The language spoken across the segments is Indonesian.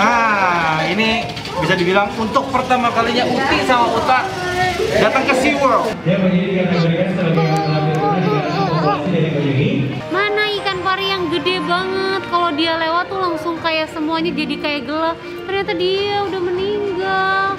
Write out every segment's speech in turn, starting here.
Nah, ini bisa dibilang untuk pertama kalinya Uti sama Uta datang ke SeaWorld. Mana ikan pari yang gede banget? Kalau dia lewat tuh langsung kayak semuanya jadi kayak gelap. Ternyata dia udah meninggal.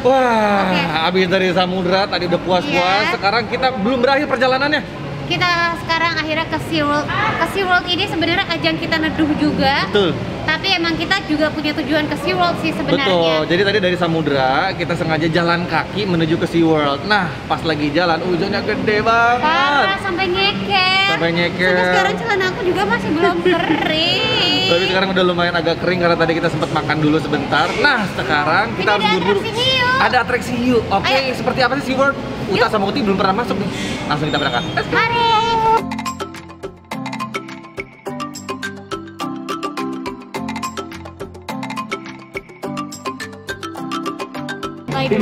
Wah, habis dari samudra tadi udah puas-puas. Iya. Sekarang kita belum berakhir perjalanannya. Kita sekarang akhirnya ke SeaWorld. Ke SeaWorld ini sebenarnya ajang kita neduh juga. Betul. Tapi emang kita juga punya tujuan ke SeaWorld sih Betul. sebenarnya. Jadi tadi dari samudra kita sengaja jalan kaki menuju ke SeaWorld. Nah, pas lagi jalan hujannya gede Parah banget. sampai nyeker. Sampai nyeker. Sampai sekarang celana aku juga masih belum kering. Tapi sekarang udah lumayan agak kering karena tadi kita sempat makan dulu sebentar. Nah, sekarang kita harus buru-buru. Ada atraksi hiu. Oke, Ayo. seperti apa sih SeaWorld? Uta sama Uti belum pernah masuk nih. Langsung kita berangkat. Mari. Way,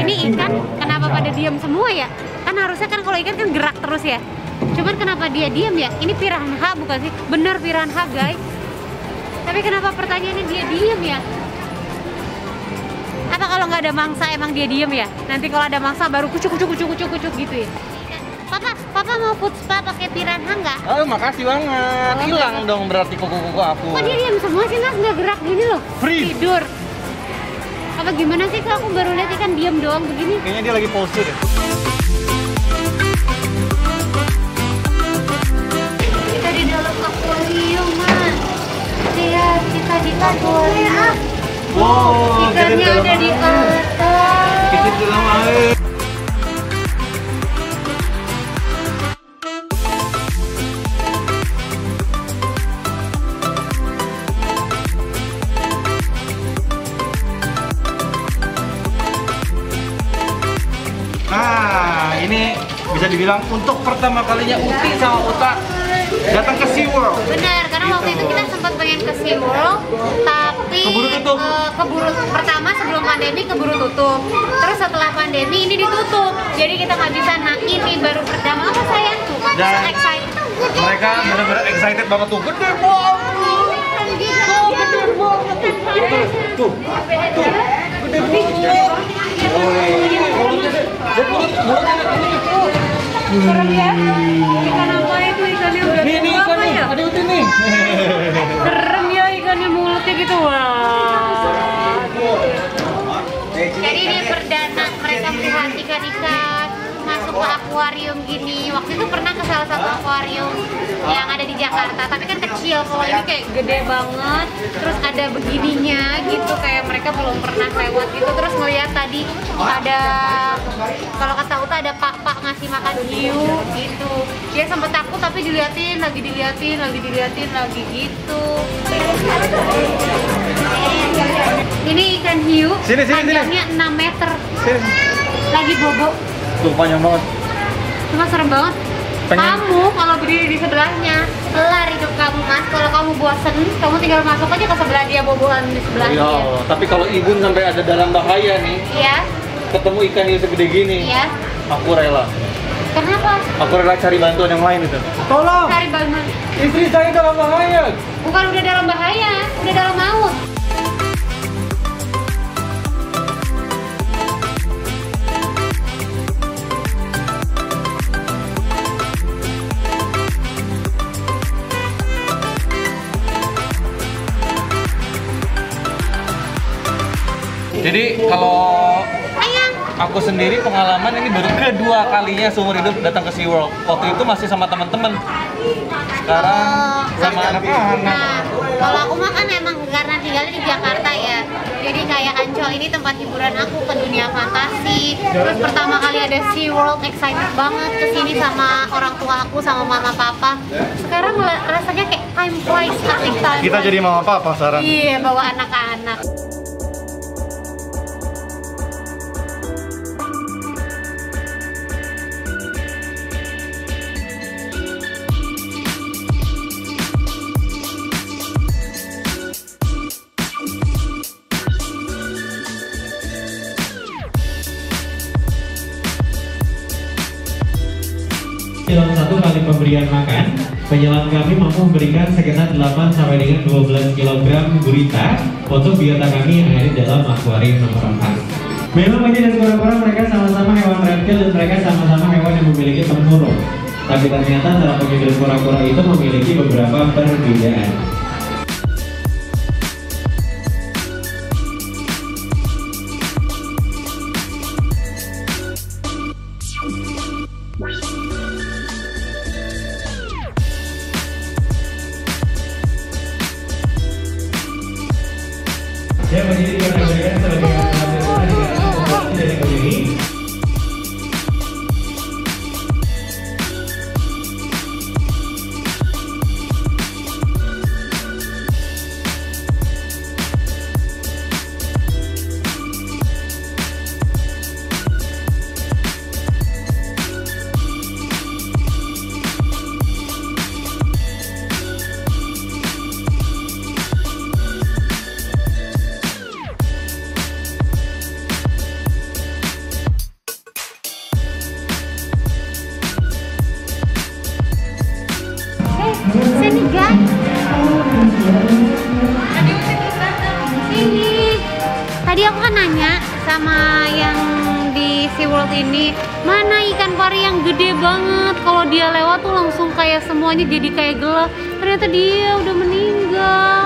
ini ikan kenapa pada diam semua ya? Kan harusnya kan kalau ikan kan gerak terus ya. Cuman kenapa dia diam ya? Ini piranha bukan sih? Bener piranha guys. Tapi kenapa pertanyaannya dia diam ya? Apa kalau nggak ada mangsa emang dia diem ya? Nanti kalau ada mangsa baru kucuk kucuk kucuk kucuk kucuk gitu ya? Papa, papa mau food spa pakai piranha nggak? Oh, makasih banget. Oh, Hilang dong berarti kuku-kuku aku. Kok dia diam semua sih Nas? Nggak gerak gini loh? Freeze. Tidur. Apa gimana sih kalau aku baru lihat ikan diam doang begini? Kayaknya dia lagi pose deh. Kita di dalam akuarium mas. Lihat kita di akuarium. Wow, Ikannya ada di atas. Kita dalam air. Nah, ini bisa dibilang untuk pertama kalinya Uti sama Uta datang ke SeaWorld. Benar, karena waktu itu kita sempat pengen ke SeaWorld, tapi Keburu tutup. eh, keburu pertama sebelum pandemi keburu tutup. Terus setelah pandemi ini ditutup, jadi kita nggak bisa. Nah ini baru pertama apa sayang tuh? So Dan- excited. Mereka benar-benar excited banget tuh. Gede banget. Tuh, gede banget tuh. Tuh, gede banget. Oh, mulutnya deh. Lihat mulut, mulutnya deh, mulutnya. Serem ya? Ikan apa itu ikannya berarti Nih, nih apa nih, ya? ada Uti nih. Serem ya ikannya mulutnya gitu wah. Ke akuarium gini. Waktu itu pernah ke salah satu akuarium yang ada di Jakarta, tapi kan kecil. Kalau ini kayak gede banget. Terus ada begininya gitu, kayak mereka belum pernah lewat gitu. Terus ngeliat tadi ada kalau kata Uta ada pak-pak ngasih makan hiu gitu. Dia sempet takut tapi diliatin, lagi diliatin, lagi diliatin, lagi gitu. Ini ikan hiu, Sini, sini, sini. panjangnya 6 meter, Sini. lagi bobo. Tuh, panjang banget. Cuma serem banget. Pengen- Kamu kalau berdiri di sebelahnya, kelar hidup kamu mas. Kalau kamu bosen, kamu tinggal masuk aja ke sebelah dia boboan di sebelah Ya dia. Allah, tapi kalau Ibun sampai ada dalam bahaya nih, Iya, ketemu ikan yang segede gini, iya. aku rela. Kenapa? Aku rela cari bantuan yang lain itu. Tolong, Cari bantuan. istri saya dalam bahaya. Bukan udah dalam bahaya, udah dalam maut. Jadi kalau aku sendiri pengalaman ini baru kedua kalinya seumur hidup datang ke SeaWorld. Waktu itu masih sama teman-teman. Sekarang sama anak-anak. Nah, kalau aku mah kan emang karena tinggalnya di Jakarta ya. Jadi kayak Ancol ini tempat hiburan aku ke dunia fantasi. Terus pertama kali ada Sea World, excited banget ke sini sama orang tua aku sama mama papa. Sekarang rasanya kayak time flies, asik time Kita flies. jadi mama papa sekarang. Iya, bawa anak-anak. Pemberian makan, penyelam kami mampu memberikan sekitar 8 sampai dengan 12 kg gurita untuk biota kami yang ada dalam akuarium nomor 4. Memang Monyet dan kura-kura mereka sama-sama hewan reptil dan mereka sama-sama hewan yang memiliki tempurung. Tapi ternyata antara monyet dan kura-kura itu memiliki beberapa perbedaan. Sama yang di SeaWorld ini. Mana ikan pari yang gede banget. Kalau dia lewat tuh langsung kayak semuanya jadi kayak gelap. Ternyata dia udah meninggal.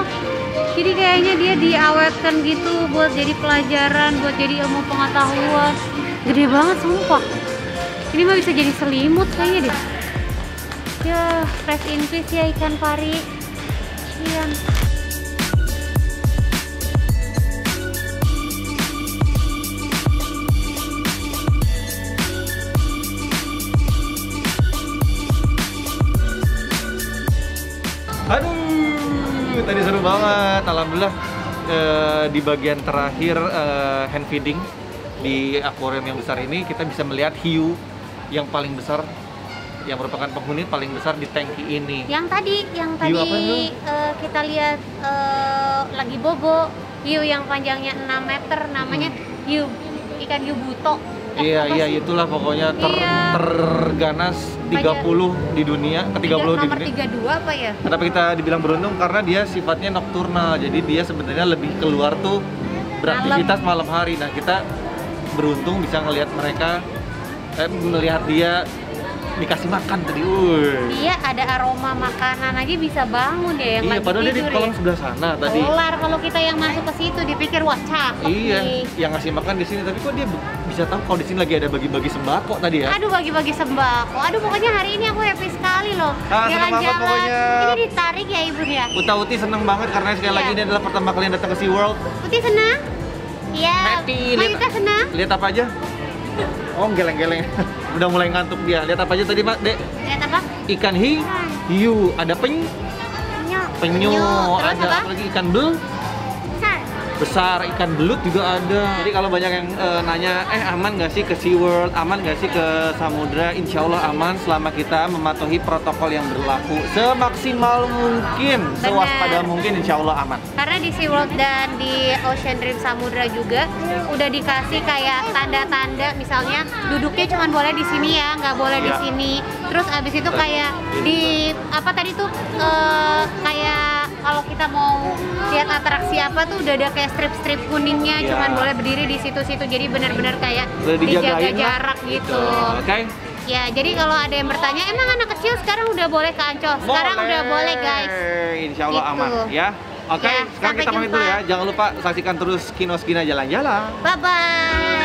Jadi kayaknya dia diawetkan gitu buat jadi pelajaran buat jadi ilmu pengetahuan. Gede banget sumpah. Ini mah bisa jadi selimut kayaknya deh. Ya, rest in ya ikan pari. Iya. Tadi seru banget. Alhamdulillah eh, di bagian terakhir eh, hand feeding di akuarium yang besar ini kita bisa melihat hiu yang paling besar yang merupakan penghuni paling besar di tangki ini. Yang tadi, yang Hiu tadi eh, kita lihat eh, lagi bobo, hiu yang panjangnya 6 meter, namanya hiu ikan hiu buto. Iya, iya itulah pokoknya ter Iya. terganas 30 di dunia, ke 30 di nomor dunia. 32 apa ya? Kenapa kita dibilang beruntung? Karena dia sifatnya nokturnal, jadi dia sebenarnya lebih keluar tuh beraktivitas malam hari. Nah kita beruntung bisa ngelihat mereka, eh, melihat dia dikasih makan tadi. Wuih. Dia ada aroma makanan aja bisa bangun ya yang Iya, lagi padahal dia di tidur kolam ya. sebelah sana tadi. Kelar kalau kita yang masuk ke situ dipikir wah cakep Iya, nih. yang ngasih makan di sini. Tapi kok dia bisa tahu kalau di sini lagi ada bagi-bagi sembako tadi ya? Aduh bagi-bagi sembako. Aduh pokoknya hari ini aku happy sekali loh. Ah, Jalan-jalan. pokoknya. Ini ditarik ya ibu ya. Uta Uti seneng banget karena sekali lagi Iya. ini adalah pertama kali datang ke SeaWorld. Putih senang? Iya. Happy, lihat- Mayuka senang? Lihat apa aja? Oh, geleng-geleng. Udah mulai ngantuk dia. Lihat apa aja tadi, Pak? Dek, Lihat apa? ikan hi, hiu, ada peny, Penyu. penyu, Terus ada apa lagi? Ikan bel, Besar. ikan belut juga ada. Jadi kalau banyak yang eh, nanya, eh aman nggak sih ke SeaWorld, aman nggak sih ke samudra? Insya Allah aman selama kita mematuhi protokol yang berlaku semaksimal mungkin, sewaspada mungkin, insya Allah aman. Karena di SeaWorld dan di Ocean Dream Samudra juga udah dikasih kayak tanda-tanda misalnya duduknya cuma boleh di sini ya, nggak boleh di Iya. sini. Terus abis itu kayak di apa tadi tuh eh, kayak kalau kita mau lihat atraksi apa tuh udah ada kayak strip-strip kuningnya, Iya. cuman boleh berdiri di situ-situ. Jadi bener-bener kayak dijaga dijagain lah. jarak gitu. Oke. Ya, jadi kalau ada yang bertanya, emang anak kecil sekarang udah boleh ke Ancol? Sekarang udah boleh guys. Insya Allah Gitu. aman ya. Oke, Ya, sekarang kita pamit dulu ya. Jangan lupa saksikan terus Kinos Kina Jalan-Jalan. Bye bye.